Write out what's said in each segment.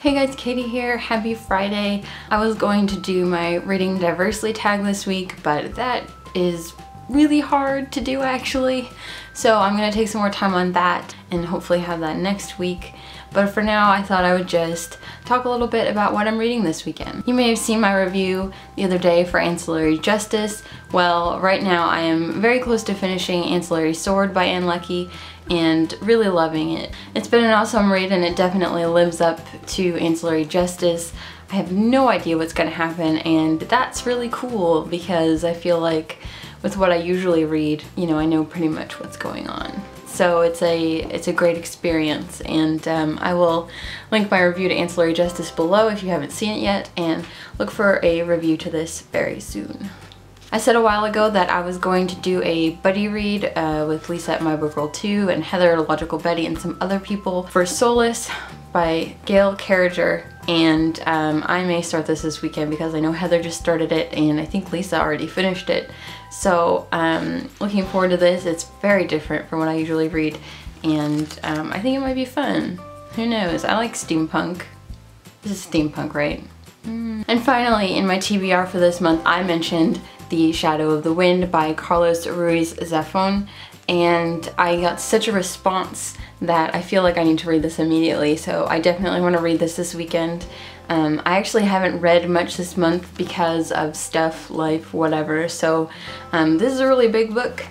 Hey guys, Katie here. Happy Friday. I was going to do my reading diversely tag this week, but that is really hard to do actually. So I'm gonna take some more time on that and hopefully have that next week. But for now, I thought I would just talk a little bit about what I'm reading this weekend. You may have seen my review the other day for Ancillary Justice. Well, right now I am very close to finishing Ancillary Sword by Ann Leckie and really loving it. It's been an awesome read and it definitely lives up to Ancillary Justice. I have no idea what's gonna happen and that's really cool because I feel like with what I usually read, you know, I know pretty much what's going on. So it's a it's a great experience and um, I will link my review to Ancillary Justice below if you haven't seen it yet and look for a review to this very soon. I said a while ago that I was going to do a buddy read uh, with Lisa at My Book World 2 and Heather, at Logical Betty, and some other people for Soulless by Gail Carriger and um, I may start this this weekend because I know Heather just started it and I think Lisa already finished it. So um, looking forward to this. It's very different from what I usually read and um, I think it might be fun. Who knows? I like steampunk. This is steampunk, right? Mm. And finally, in my TBR for this month, I mentioned The Shadow of the Wind by Carlos Ruiz Zafón and I got such a response that I feel like I need to read this immediately so I definitely want to read this this weekend. Um, I actually haven't read much this month because of stuff, life, whatever so um, this is a really big book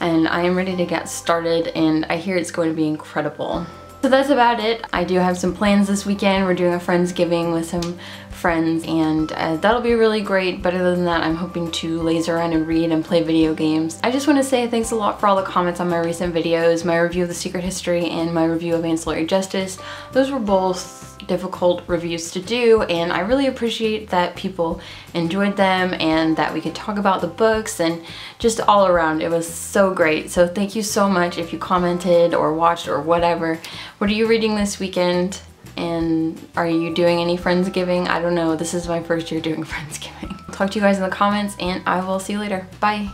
and I am ready to get started and I hear it's going to be incredible. So that's about it. I do have some plans this weekend. We're doing a Friendsgiving with some friends and uh, that'll be really great. But other than that I'm hoping to laser around and read and play video games. I just want to say thanks a lot for all the comments on my recent videos, my review of The Secret History and my review of Ancillary Justice. Those were both difficult reviews to do and I really appreciate that people enjoyed them and that we could talk about the books and just all around. It was so great. So thank you so much if you commented or watched or whatever. What are you reading this weekend and are you doing any Friendsgiving? I don't know this is my first year doing Friendsgiving. Talk to you guys in the comments and I will see you later bye